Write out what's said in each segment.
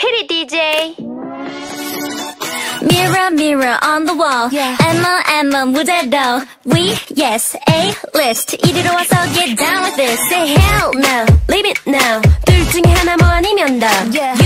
Hit it, DJ! Mirror, mirror on the wall. Emma, Emma, Emma, 무대도. We, yes, A-list. 이리로 와서 get down with this. Say hell no, leave it now. 둘 중에 하나 뭐 아니면 더. Yeah.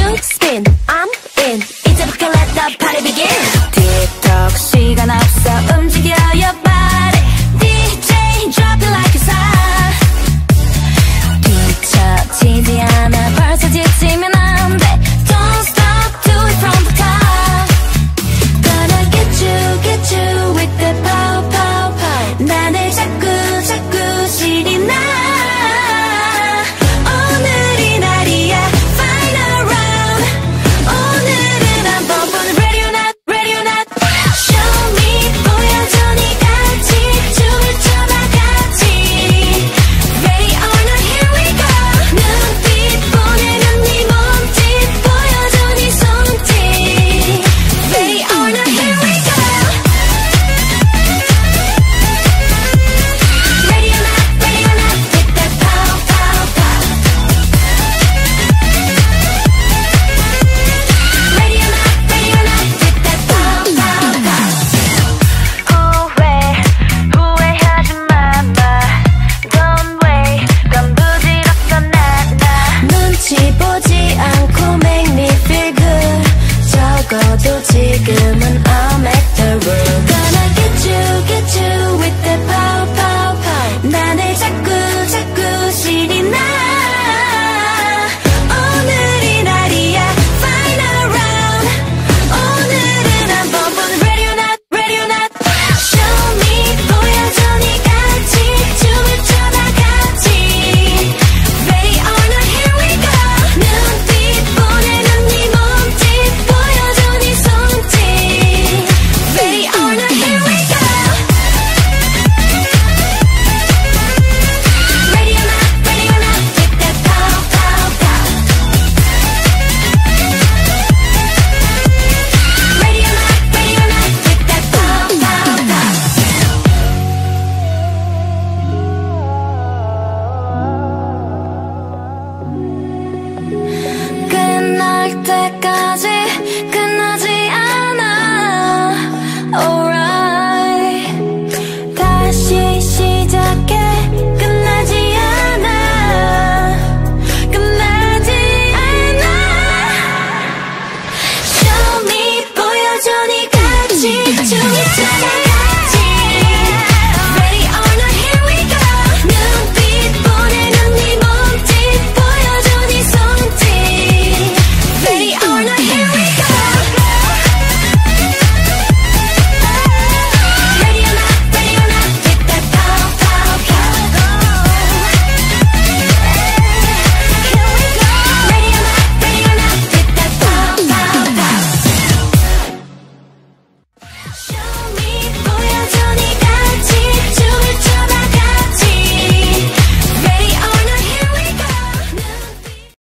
ready now